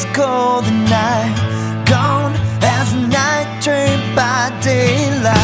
as cold the night. Gone as the night turned by daylight.